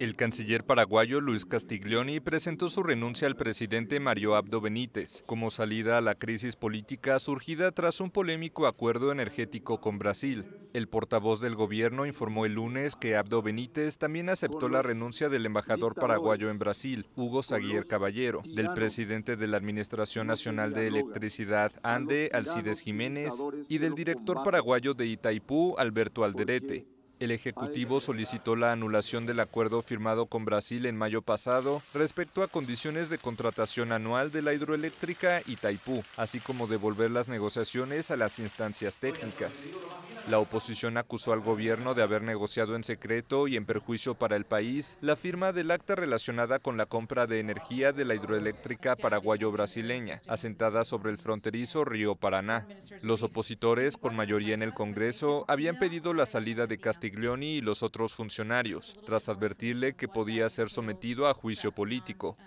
El canciller paraguayo Luis Castiglioni presentó su renuncia al presidente Mario Abdo Benítez como salida a la crisis política surgida tras un polémico acuerdo energético con Brasil. El portavoz del gobierno informó el lunes que Abdo Benítez también aceptó la renuncia del embajador paraguayo en Brasil, Hugo Zaguier Caballero, del presidente de la Administración Nacional de Electricidad, ANDE, Alcides Jiménez, y del director paraguayo de Itaipú, Alberto Alderete. El Ejecutivo solicitó la anulación del acuerdo firmado con Brasil en mayo pasado respecto a condiciones de contratación anual de la hidroeléctrica Itaipú, así como devolver las negociaciones a las instancias técnicas. La oposición acusó al gobierno de haber negociado en secreto y en perjuicio para el país la firma del acta relacionada con la compra de energía de la hidroeléctrica paraguayo-brasileña, asentada sobre el fronterizo río Paraná. Los opositores, con mayoría en el Congreso, habían pedido la salida de Castiglioni y los otros funcionarios, tras advertirle que podía ser sometido a juicio político.